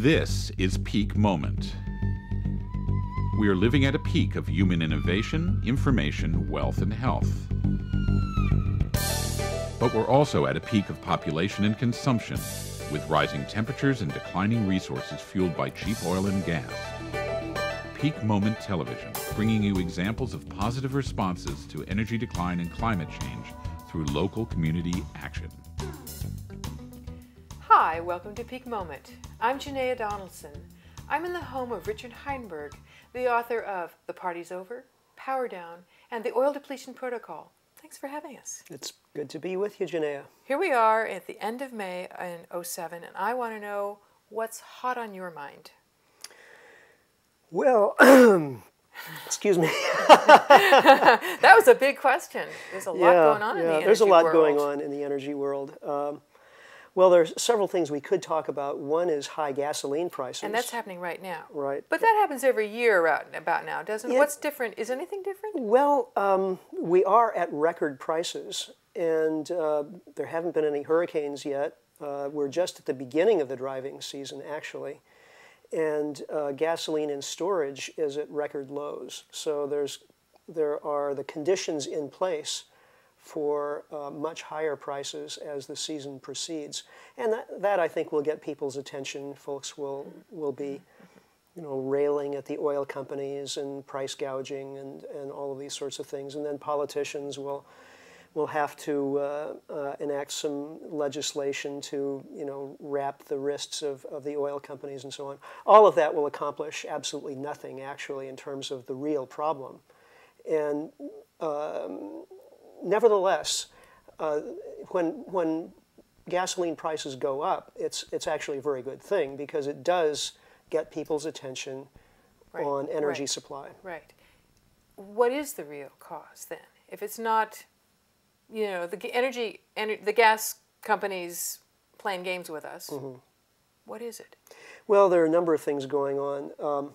This is Peak Moment. We are living at a peak of human innovation, information, wealth, and health. But we're also at a peak of population and consumption, with rising temperatures and declining resources fueled by cheap oil and gas. Peak Moment Television, bringing you examples of positive responses to energy decline and climate change through local community action. Hi, welcome to Peak Moment. I'm Janaea Donaldson. I'm in the home of Richard Heinberg, the author of The Party's Over, Power Down, and The Oil Depletion Protocol. Thanks for having us. It's good to be with you, Janaea. Here we are at the end of May in 07, and I want to know what's hot on your mind. Well, excuse me. that was a big question. There's a lot yeah, going on yeah, in the energy There's a lot world. going on in the energy world. Um, well, there's several things we could talk about. One is high gasoline prices. And that's happening right now. Right. But that happens every year about, about now, doesn't it? Yeah. What's different? Is anything different? Well, um, we are at record prices, and uh, there haven't been any hurricanes yet. Uh, we're just at the beginning of the driving season, actually, and uh, gasoline in storage is at record lows. So there's there are the conditions in place for uh, much higher prices as the season proceeds, and that, that I think will get people's attention. Folks will will be you know, railing at the oil companies and price gouging and, and all of these sorts of things. And then politicians will will have to uh, uh, enact some legislation to, you know, rap the wrists of, of the oil companies and so on. All of that will accomplish absolutely nothing, actually, in terms of the real problem. And um, nevertheless, uh, when when gasoline prices go up, it's it's actually a very good thing because it does get people's attention Right, on energy right. supply. Right. What is the real cause then? If it's not, you know, the energy, ener- the gas companies playing games with us, Mm-hmm. what is it? Well, there are a number of things going on. Um,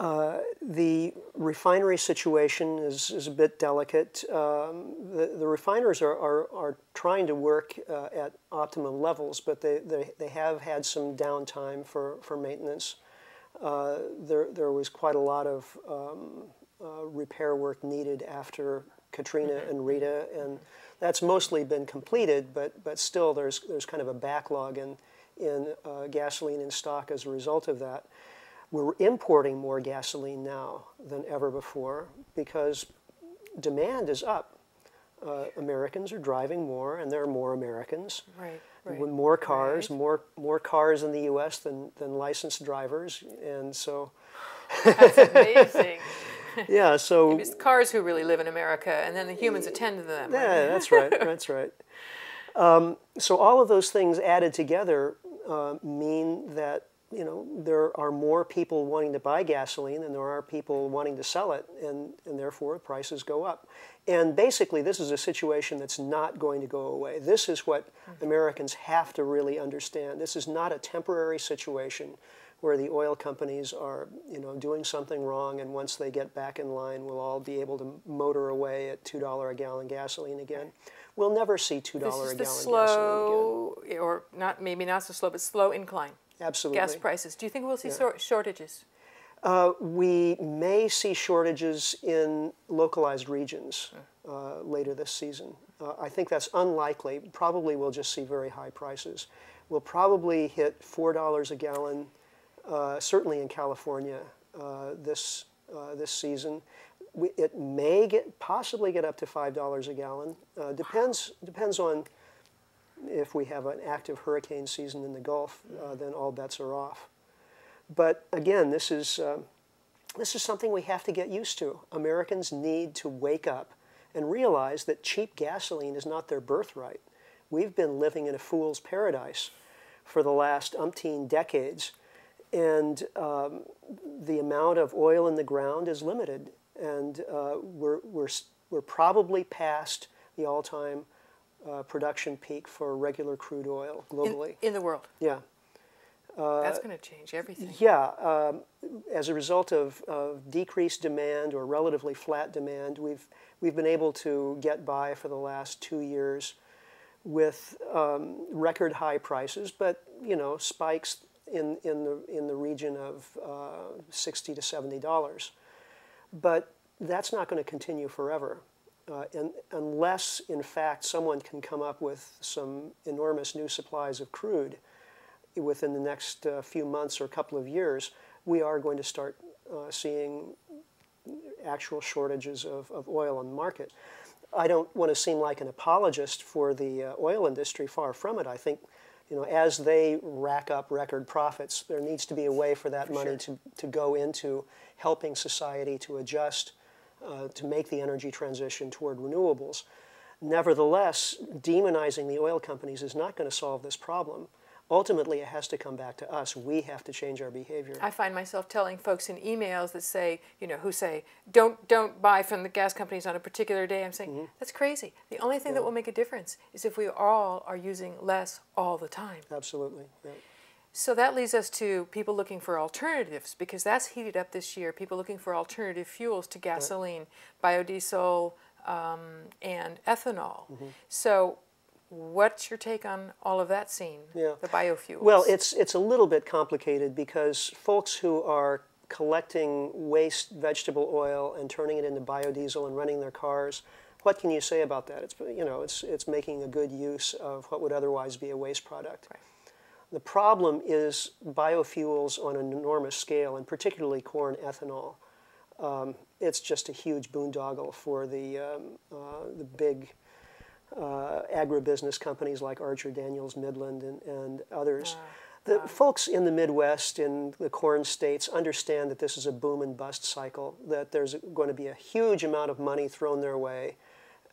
uh, the refinery situation is, is a bit delicate. Um, the, the refiners are, are, are trying to work uh, at optimum levels, but they, they, they have had some downtime for, for maintenance. Uh, there, there was quite a lot of um, uh, repair work needed after Katrina and Rita, and that's mostly been completed, but, but still there's, there's kind of a backlog in, in uh, gasoline in stock as a result of that. We're importing more gasoline now than ever before because demand is up. Uh, Americans are driving more, and there are more Americans. Right, right. With more cars, Right. more more cars in the U.S. than than licensed drivers, and so That's amazing. yeah, so it's cars who really live in America, and then the humans attend to them. right? Yeah, that's right. That's right. Um, so all of those things added together uh, mean that you know there are more people wanting to buy gasoline than there are people wanting to sell it, and and therefore prices go up. And basically, this is a situation that's not going to go away. This is what mm-hmm. Americans have to really understand. This is not a temporary situation where the oil companies are, you know, doing something wrong, and once they get back in line, we'll all be able to motor away at two dollar a gallon gasoline again. We'll never see two This is a the gallon slow, or not maybe not so slow, but slow incline. Absolutely. Gas prices. Do you think we'll see sor- shortages? Uh, we may see shortages in localized regions uh, later this season. Uh, I think that's unlikely. Probably we'll just see very high prices. We'll probably hit four dollars a gallon, uh, certainly in California uh, this uh, this season. We, it may get possibly get up to five dollars a gallon. Uh, depends depends on if we have an active hurricane season in the Gulf. Uh, then all bets are off. But again, this is, uh, this is something we have to get used to. Americans need to wake up and realize that cheap gasoline is not their birthright. We've been living in a fool's paradise for the last umpteen decades, and um, the amount of oil in the ground is limited, and uh, we're, we're, we're probably past the all-time uh, production peak for regular crude oil globally. in the world. yeah. That's going to change everything. Yeah, um, as a result of, of decreased demand or relatively flat demand, we've we've been able to get by for the last two years with um, record high prices, but you know spikes in, in the in the region of uh, sixty to seventy dollars. But that's not going to continue forever, uh, and, unless in fact someone can come up with some enormous new supplies of crude within the next uh, few months or a couple of years. We are going to start uh, seeing actual shortages of, of oil on the market. I don't want to seem like an apologist for the uh, oil industry. Far from it. I think, you know, as they rack up record profits, there needs to be a way for that for money sure. to, to go into helping society to adjust, uh, to make the energy transition toward renewables. Nevertheless, demonizing the oil companies is not going to solve this problem ultimately it has to come back to us. We have to change our behavior. I find myself telling folks in emails that say, you know, who say, don't don't buy from the gas companies on a particular day. I'm saying, mm -hmm. that's crazy. The only thing yeah. that will make a difference is if we all are using less all the time. Absolutely. Yeah. So that leads us to people looking for alternatives because that's heated up this year. People looking for alternative fuels to gasoline, right. biodiesel, um, and ethanol. Mm -hmm. So What's your take on all of that scene, yeah. the biofuels? Well, it's, it's a little bit complicated because folks who are collecting waste vegetable oil and turning it into biodiesel and running their cars, what can you say about that? It's, you know, it's, it's making a good use of what would otherwise be a waste product. Right. The problem is biofuels on an enormous scale, and particularly corn ethanol. Um, it's just a huge boondoggle for the, um, uh, the big uh, agribusiness companies like Archer Daniels Midland and, and others. Uh, the uh. folks in the Midwest, in the corn states, understand that this is a boom and bust cycle, that there's going to be a huge amount of money thrown their way,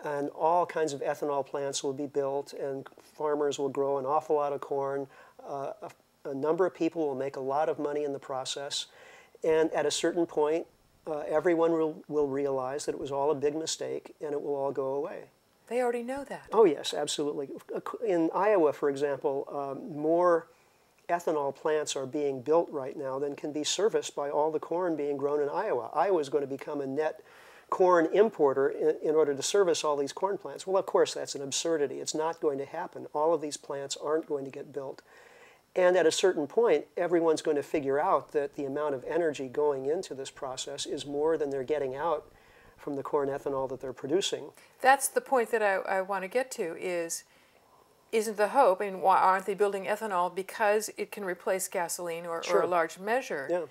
and all kinds of ethanol plants will be built, and farmers will grow an awful lot of corn. Uh, a, a, number of people will make a lot of money in the process, and at a certain point, uh, everyone will, will realize that it was all a big mistake and it will all go away. They already know that. Oh, yes, absolutely. In Iowa, for example, um, more ethanol plants are being built right now than can be serviced by all the corn being grown in Iowa. Iowa is going to become a net corn importer in, in, order to service all these corn plants. Well, of course, that's an absurdity. It's not going to happen. All of these plants aren't going to get built. And at a certain point, everyone's going to figure out that the amount of energy going into this process is more than they're getting out from the corn ethanol that they're producing. That's the point that I, I want to get to is isn't the hope, and why aren't they building ethanol because it can replace gasoline or, sure. or a large measure? Yeah.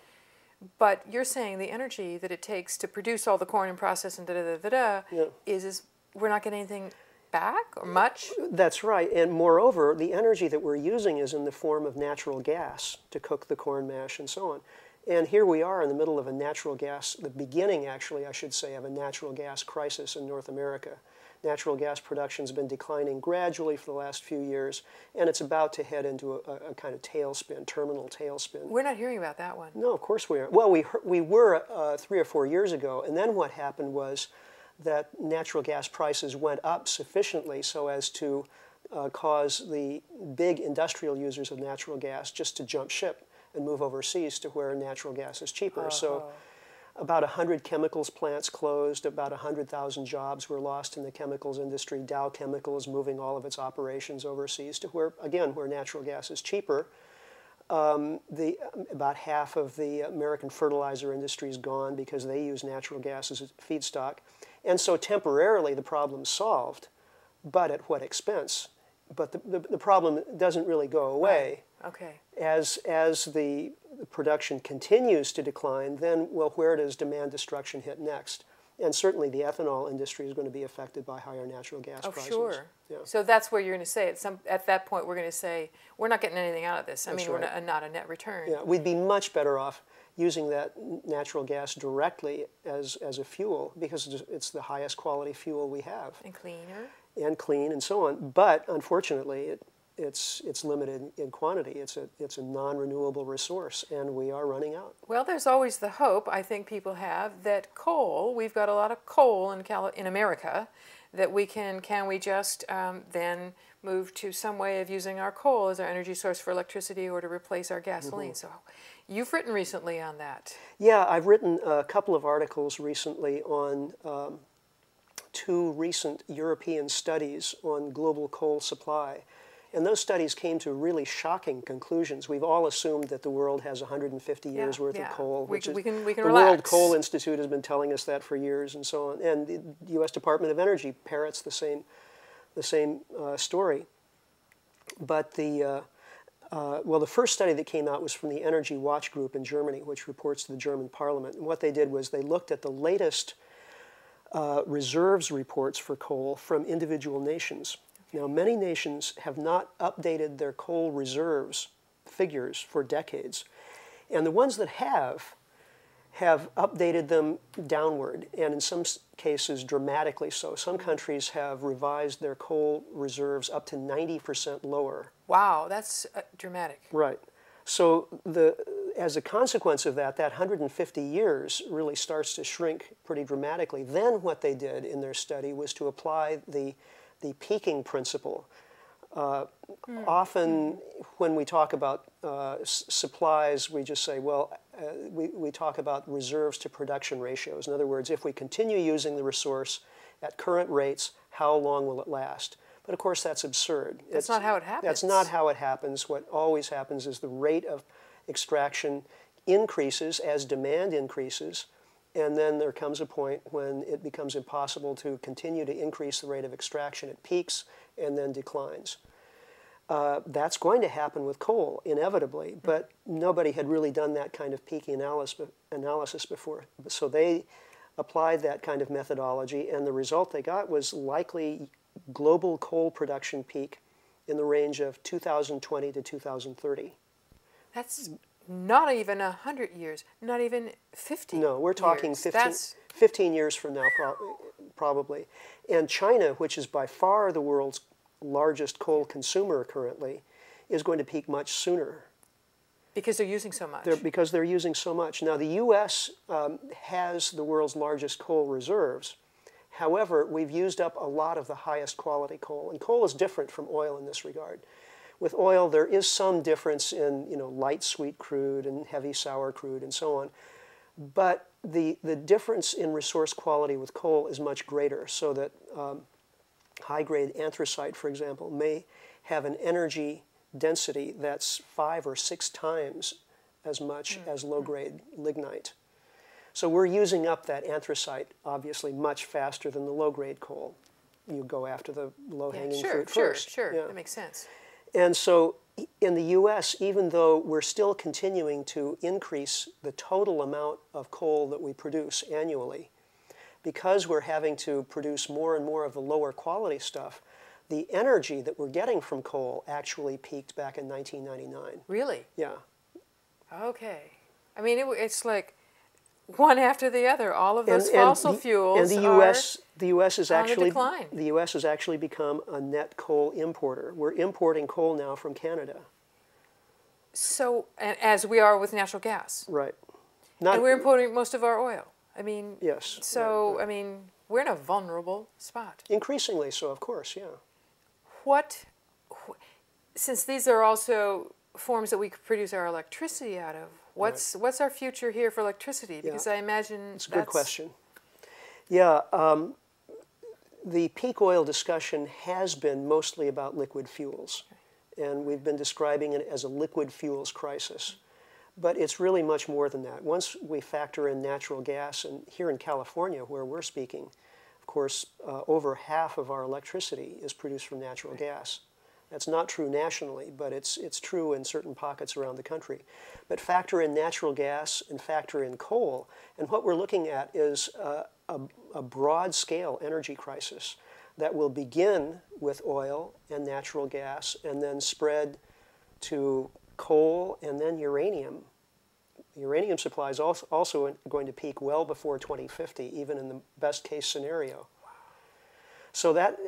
But you're saying the energy that it takes to produce all the corn and process and da da da da, da yeah. is, is we're not getting anything back or much? That's right. And moreover, the energy that we're using is in the form of natural gas to cook the corn mash and so on. And here we are in the middle of a natural gas, the beginning actually, I should say, of a natural gas crisis in North America. Natural gas production has been declining gradually for the last few years, and it's about to head into a, a kind of tailspin, terminal tailspin. We're not hearing about that one. No, of course we aren't. Well, we, we were uh, three or four years ago, and then what happened was that natural gas prices went up sufficiently so as to uh, cause the big industrial users of natural gas just to jump ship and move overseas to where natural gas is cheaper. Uh -huh. So about 100 chemicals plants closed, about 100,000 jobs were lost in the chemicals industry. Dow Chemical is moving all of its operations overseas to where, again, where natural gas is cheaper. Um, the, about half of the American fertilizer industry is gone because they use natural gas as a feedstock. And so temporarily the problem's solved, but at what expense? But the, the, the problem doesn't really go away. Okay. As, as the, the production continues to decline, then, well, where does demand destruction hit next? And certainly the ethanol industry is going to be affected by higher natural gas oh, prices. sure. Yeah. So that's where you're going to say at some at that point we're going to say we're not getting anything out of this. I that's mean, right. we're not, not, a net return. Yeah, we'd be much better off using that natural gas directly as as a fuel because it's the highest quality fuel we have. And cleaner. And clean and so on. But unfortunately, it it's it's limited in quantity. It's a it's a non-renewable resource, and we are running out. Well, there's always the hope I think people have that coal. We've got a lot of coal in Cali- in America, that we can can we just um, then move to some way of using our coal as our energy source for electricity or to replace our gasoline. Mm-hmm. So, you've written recently on that. Yeah, I've written a couple of articles recently on. Um, two recent European studies on global coal supply. And those studies came to really shocking conclusions. We've all assumed that the world has 150 years Yeah, worth yeah. of coal, which can- is we can- we can the World. Coal Institute has been telling us that for years, and so on. And the U.S. Department of Energy parrots the same, the same uh, story. But the uh, uh, well, the first study that came out was from the Energy Watch Group in Germany, which reports to the German Parliament. And what they did was they looked at the latest uh, reserves reports for coal from individual nations. Now, many nations have not updated their coal reserves figures for decades, and the ones that have have updated them downward, and in some cases dramatically so. Some countries have revised their coal reserves up to 90% lower Wow, that's uh, dramatic. Right. So the as a consequence of that, that 150 years really starts to shrink pretty dramatically. Then what they did in their study was to apply the the peaking principle. Uh, Often, when we talk about uh, s- supplies, we just say, well, uh, we, we talk about reserves to production ratios. In other words, if we continue using the resource at current rates, how long will it last? But of course, that's absurd. That's not how it happens. That's not how it happens. What always happens is the rate of extraction increases as demand increases, and then there comes a point when it becomes impossible to continue to increase the rate of extraction. It peaks and then declines. Uh, that's going to happen with coal, inevitably, but nobody had really done that kind of peaking analysis, analysis before. So they applied that kind of methodology, and the result they got was likely global coal production peak in the range of 2020 to 2030. That's not even a hundred years, not even fifty. No, we're talking years. 15, 15 years from now, pro- probably. And China, which is by far the world's largest coal consumer currently, is going to peak much sooner. because they're using so much. They're, because they're using so much. Now, the U.S. Um, has the world's largest coal reserves. However, we've used up a lot of the highest quality coal, and coal is different from oil in this regard. With oil, there is some difference in you know light sweet crude and heavy sour crude and so on, but the the difference in resource quality with coal is much greater. So that um, high grade anthracite, for example, may have an energy density that's five or six times as much as low grade lignite. So we're using up that anthracite obviously much faster than the low grade coal. You go after the low yeah, hanging sure, fruit sure, first. sure. Yeah. That makes sense. And so in the US, even though we're still continuing to increase the total amount of coal that we produce annually, because we're having to produce more and more of the lower quality stuff, the energy that we're getting from coal actually peaked back in 1999. Really? Yeah. Okay. I mean, it, it's like one after the other. All of And- those and fossil the- fuels And the are- U.S. the U.S. is actually decline. the U.S. has actually become a net coal importer. We're importing coal now from Canada. So, as we are with natural gas, Right. Not and we're importing most of our oil. I mean, yes. so I mean, we're in a vulnerable spot. increasingly so, of course. Yeah. What, wh- since these are also forms that we could produce our electricity out of, what's what's our future here for electricity? Because I imagine It's a good question. Yeah, um, the peak oil discussion has been mostly about liquid fuels, and we've been describing it as a liquid fuels crisis. But it's really much more than that. Once we factor in natural gas, and here in California, where we're speaking, of course, uh, over half of our electricity is produced from natural gas. That's not true nationally, but it's, it's true in certain pockets around the country. But factor in natural gas and factor in coal, and what we're looking at is a, a broad scale energy crisis that will begin with oil and natural gas and then spread to coal and then uranium. Uranium supply is also, also going to peak well before 2050, even in the best case scenario. So that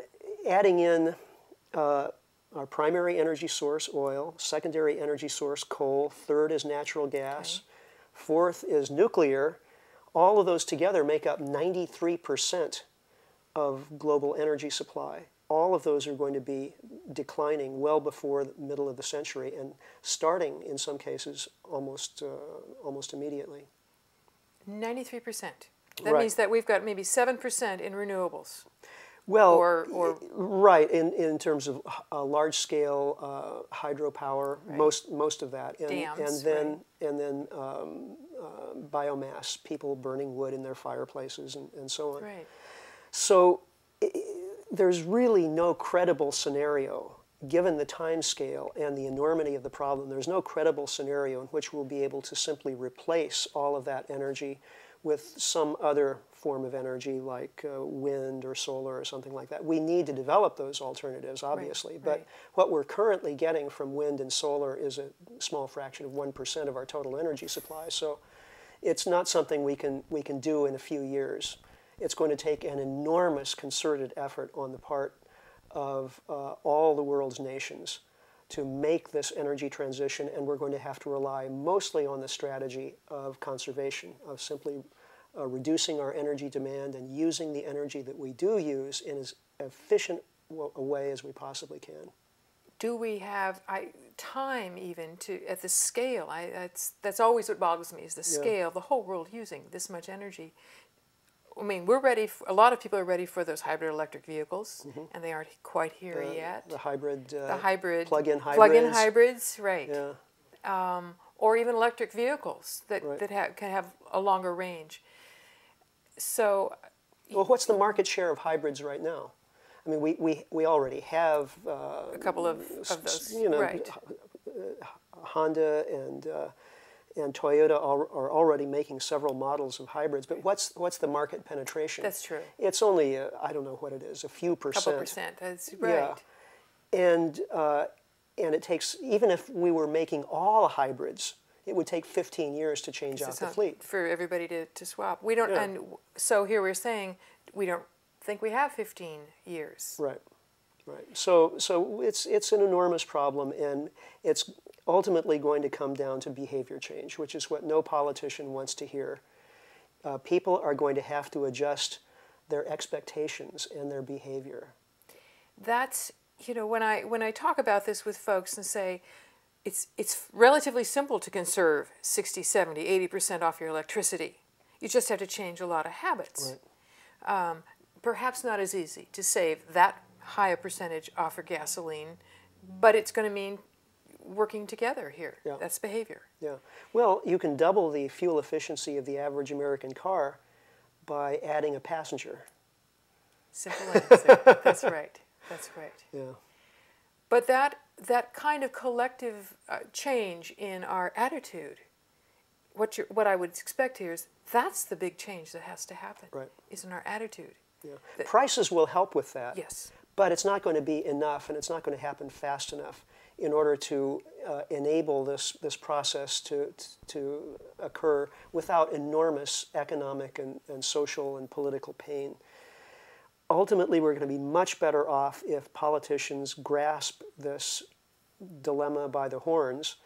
adding in uh, our primary energy source, oil, secondary energy source, coal, third is natural gas, fourth is nuclear, all of those together make up 93% of global energy supply. All of those are going to be declining well before the middle of the century and starting in some cases almost, uh, almost immediately. Ninety-three percent. That Right. means that we've got maybe seven percent in renewables. Well, or, or right in, in terms of uh, large scale uh, hydropower, Right. most most of that, and, Dams, and then and then um, uh, biomass, people burning wood in their fireplaces and, and so on. right. So i- i- there's really no credible scenario, given the time scale and the enormity of the problem, there's no credible scenario in which we'll be able to simply replace all of that energy with some other form of energy like uh, wind or solar or something like that. We need to develop those alternatives, obviously, but right. what we're currently getting from wind and solar is a small fraction of 1% of our total energy supply. So it's not something we can, we can do in a few years. It's going to take an enormous concerted effort on the part of uh, all the world's nations to make this energy transition, and we're going to have to rely mostly on the strategy of conservation, of simply uh, reducing our energy demand and using the energy that we do use in as efficient a way as we possibly can. do we have I, time even to at the scale I, that's that's always what boggles me is the Yeah. scale the whole world using this much energy i mean we're ready for, a lot of people are ready for those hybrid electric vehicles and they aren't quite here. The- yet The hybrid, uh, the hybrid plug-in hybrids, plug-in hybrids. right Yeah, or even electric vehicles that, Right. that ha- can have a longer range so Well, what's the market share of hybrids right now? I mean, we, we, we already have uh, a couple of, of those you know, right Honda and uh, and Toyota are, are already making several models of hybrids. But what's what's the market penetration? That's true. It's only uh, I don't know what it is, a few a percent. couple percent that's right Yeah. And uh, and it takes even if we were making all hybrids, it would take 15 years to change out the fleet. for everybody to, to swap. We don't, Yeah. and so here we're saying we don't think we have 15 years. Right, right. So, so it's it's an enormous problem, and it's ultimately going to come down to behavior change, which is what no politician wants to hear. Uh, people are going to have to adjust their expectations and their behavior. That's you know when I when I talk about this with folks and say it's it's relatively simple to conserve 60, 70, 80% off your electricity. You just have to change a lot of habits. Um, perhaps not as easy to save that high a percentage off your gasoline, but it's going to mean working together here. Yeah. That's behavior. Yeah. Well, you can double the fuel efficiency of the average American car by adding a passenger. Simple answer. That's right. That's right. Yeah. But that that kind of collective uh, change in our attitude, what you what I would expect here is that's the big change that has to happen. Right. Is in our attitude. Yeah. The- Prices will help with that. Yes. But it's not going to be enough, and it's not going to happen fast enough in order to uh, enable this, this process to, to occur without enormous economic and, and social and political pain. Ultimately, we're going to be much better off if politicians grasp this dilemma by the horns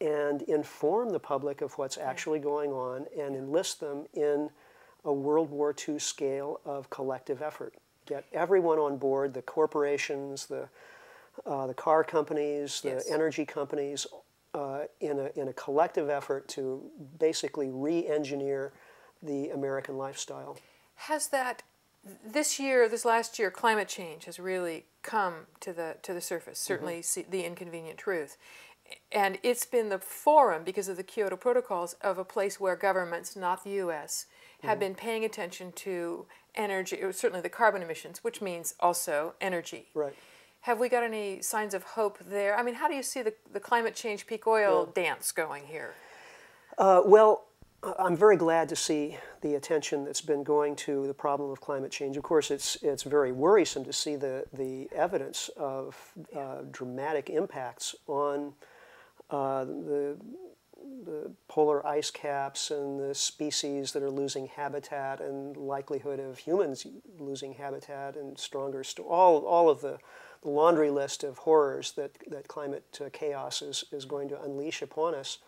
and inform the public of what's actually going on and enlist them in a World War II scale of collective effort. Get everyone on board, the corporations, the, uh, the car companies, the Yes. energy companies, uh, in, a, in a collective effort to basically re engineer the American lifestyle. Has that this year, this last year, climate change has really come to the to the surface. Certainly, see the inconvenient truth, and it's been the forum because of the Kyoto protocols of a place where governments, not the U.S., have been paying attention to energy, or certainly the carbon emissions, which means also energy. Right. Have we got any signs of hope there? I mean, how do you see the, the climate change peak oil dance going here? Uh, well, I'm very glad to see the attention that's been going to the problem of climate change. Of course, it's it's very worrisome to see the the evidence of uh, dramatic impacts on uh, the the polar ice caps and the species that are losing habitat and likelihood of humans losing habitat and stronger all all of the, the laundry list of horrors that that climate uh, chaos is is going to unleash upon us.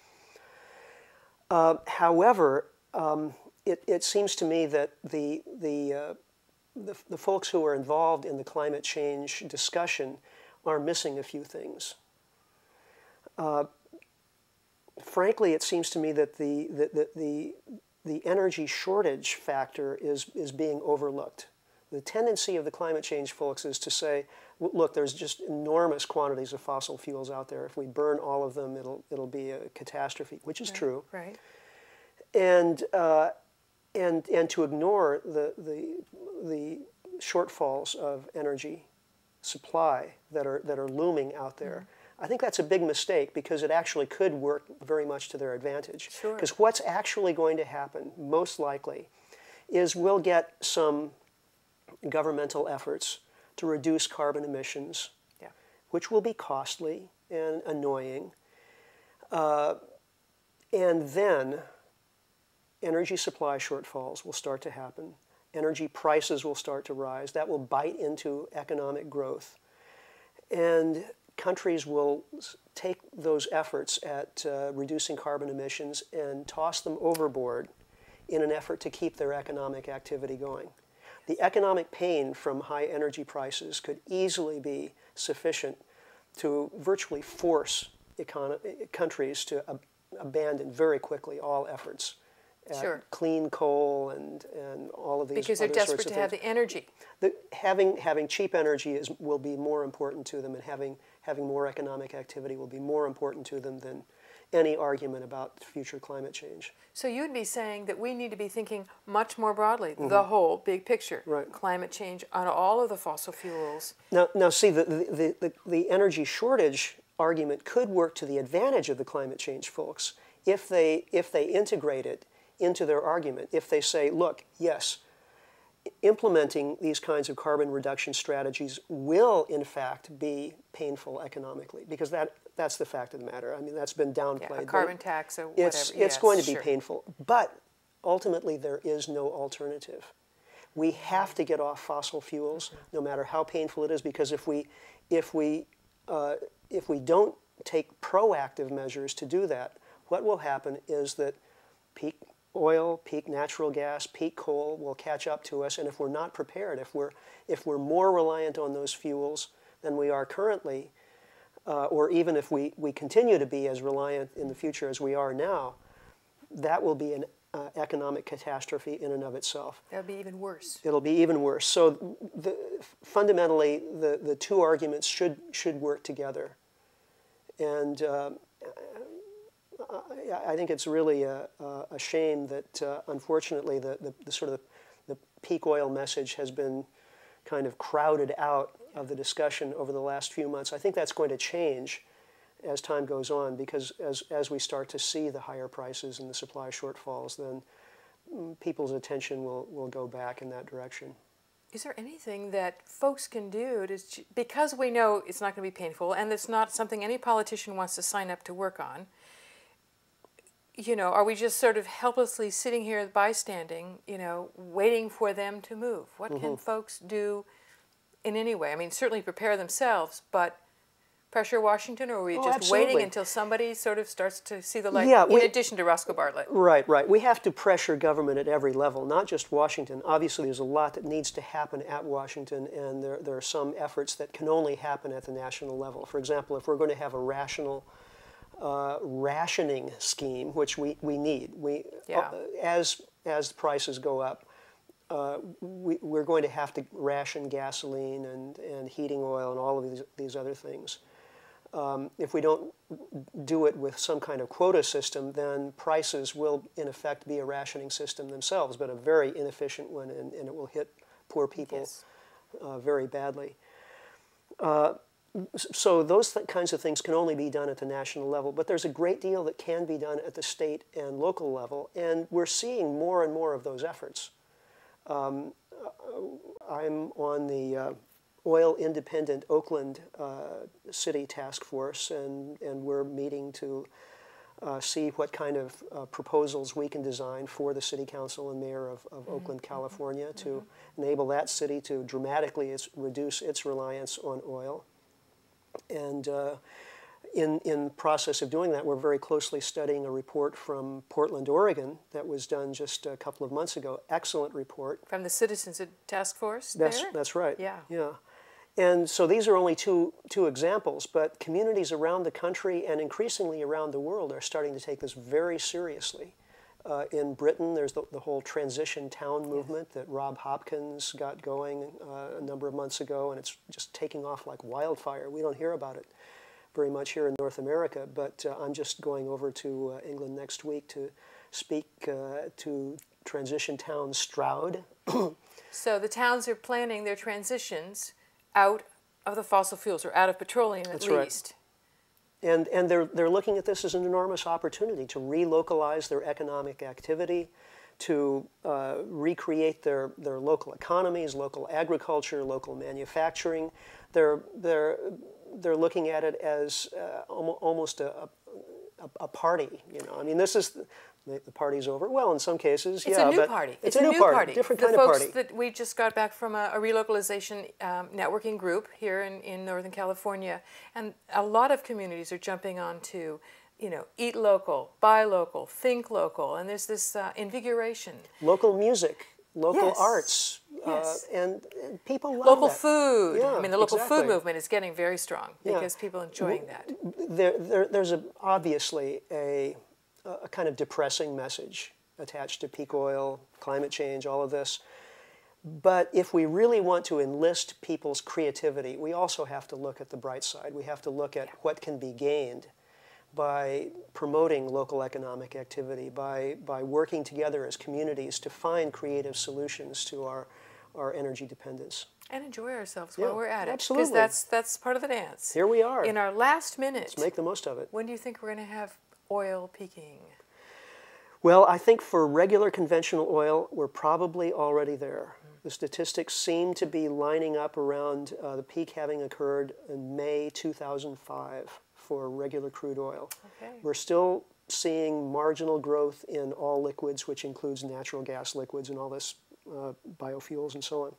Uh, however, um, it, it seems to me that the, the, uh, the, the folks who are involved in the climate change discussion are missing a few things. Uh, frankly, it seems to me that the, the, the, the, energy shortage factor is, is being overlooked. the tendency of the climate change folks is to say, look, there's just enormous quantities of fossil fuels out there. If we burn all of them, it'll, it'll be a catastrophe, which is right, true. Right. And, uh, and, and to ignore the, the, the shortfalls of energy supply that are, that are looming out there. Mm-hmm. I think that's a big mistake because it actually could work very much to their advantage. Because sure. what's actually going to happen, most likely, is we'll get some governmental efforts to reduce carbon emissions, yeah. which will be costly and annoying. Uh, and then energy supply shortfalls will start to happen. Energy prices will start to rise. That will bite into economic growth. And countries will take those efforts at uh, reducing carbon emissions and toss them overboard in an effort to keep their economic activity going. The economic pain from high energy prices could easily be sufficient to virtually force countries to ab abandon very quickly all efforts at sure. clean coal and, and all of these because they're desperate to have the energy. The, having having cheap energy is will be more important to them, and having having more economic activity will be more important to them than any argument about future climate change. So you'd be saying that we need to be thinking much more broadly, mm-hmm. the whole big picture, right. climate change on all of the fossil fuels. Now, now see, the, the, the, the energy shortage argument could work to the advantage of the climate change folks if they, if they integrate it into their argument. If they say, look, yes, implementing these kinds of carbon reduction strategies will, in fact, be painful economically, because that that's the fact of the matter. I mean, that's been downplayed. Yeah, a carbon tax or whatever. It's, yes, going to be sure. painful. But ultimately, there is no alternative. We have to get off fossil fuels, no matter how painful it is, because if we, if we, uh, if we don't take proactive measures to do that, what will happen is that peak oil, peak natural gas, peak coal will catch up to us, and if we're not prepared, if we're, if we're more reliant on those fuels than we are currently, uh, or even if we, we continue to be as reliant in the future as we are now, that will be an uh, economic catastrophe in and of itself. That'll be even worse. It'll be even worse. So the, fundamentally, the, the two arguments should, should work together. And uh, I think it's really a, a shame that, uh, unfortunately, the, the, the, sort of the peak oil message has been kind of crowded out of the discussion over the last few months. I think that's going to change as time goes on because as, as we start to see the higher prices and the supply shortfalls, then mm, people's attention will, will go back in that direction. Is there anything that folks can do to, because we know it's not going to be painful and it's not something any politician wants to sign up to work on? You know, are we just sort of helplessly sitting here bystanding, you know, waiting for them to move? What mm-hmm. can folks do in any way? I mean, certainly prepare themselves, but pressure Washington, or are we oh, just absolutely. waiting until somebody sort of starts to see the light? Yeah, in we, addition to Roscoe Bartlett. Right, right. We have to pressure government at every level, not just Washington. Obviously, there's a lot that needs to happen at Washington, and there, there are some efforts that can only happen at the national level. For example, if we're going to have a rational uh, rationing scheme, which we, we need, we, yeah. uh, as, as the prices go up, uh, we, are going to have to ration gasoline and, and heating oil and all of these, these other things. Um, if we don't do it with some kind of quota system, then prices will, in effect, be a rationing system themselves, but a very inefficient one, and, and it will hit poor people yes. uh, very badly. Uh, so those th kinds of things can only be done at the national level, but there's a great deal that can be done at the state and local level, and we're seeing more and more of those efforts. Um, I'm on the uh, oil independent Oakland uh, City Task Force, and, and we're meeting to uh, see what kind of uh, proposals we can design for the City Council and Mayor of, of mm -hmm. Oakland, California, mm -hmm. to enable that city to dramatically its, reduce its reliance on oil. And in, in process of doing that, we're very closely studying a report from Portland, Oregon that was done just a couple of months ago. Excellent report. From the Citizens Task Force That's, there? that's right. Yeah. Yeah. And so these are only two, two examples, but communities around the country and increasingly around the world are starting to take this very seriously. Uh, in Britain, there's the, the, whole transition town movement yes. that Rob Hopkins got going uh, a number of months ago, and it's just taking off like wildfire. We don't hear about it very much here in North America, but uh, I'm just going over to uh, England next week to speak uh, to transition town Stroud. so the towns are planning their transitions out of the fossil fuels or out of petroleum at That's least. Right. And, and they're, they're looking at this as an enormous opportunity to relocalize their economic activity, to uh, recreate their, their local economies, local agriculture, local manufacturing. They're, they're, they're looking at it as uh, almost a, a, a, party. You know, I mean, this is the, the party's over. Well, in some cases, it's yeah, a new party. It's, it's a, new, new party, party. different the kind of party. that we just got back from a, a relocalization um, networking group here in, in Northern California, and a lot of communities are jumping on to, you know, eat local, buy local, think local, and there's this uh, invigoration. Local music, local yes. arts, yes. Uh, and, and, people love local that. food. Yeah, I mean, the local exactly. food movement is getting very strong Yeah. because people are enjoying that. There, there, there's a, obviously a, a kind of depressing message attached to peak oil, climate change, all of this. But if we really want to enlist people's creativity, we also have to look at the bright side. We have to look at what can be gained by promoting local economic activity, by, by working together as communities to find creative solutions to our, our energy dependence. And enjoy ourselves Yeah, while we're at it. absolutely. Because that's, that's part of the dance. Here we are. In our last minute, Let's make the most of it. when do you think we're going to have oil peaking? Well, I think for regular conventional oil, we're probably already there. The statistics seem to be lining up around uh, the peak having occurred in May 2005 for regular crude oil. Okay. We're still seeing marginal growth in all liquids, which includes natural gas liquids and all this uh, biofuels and so on.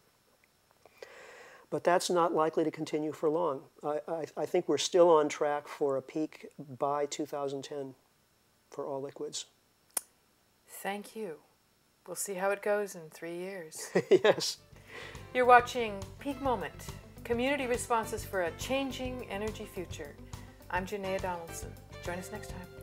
But that's not likely to continue for long. I, I, I think we're still on track for a peak by 2010 for all liquids. Thank you. We'll see how it goes in three years. yes. You're watching Peak Moment Community Responses for a Changing Energy Future. I'm Janaea Donaldson. Join us next time.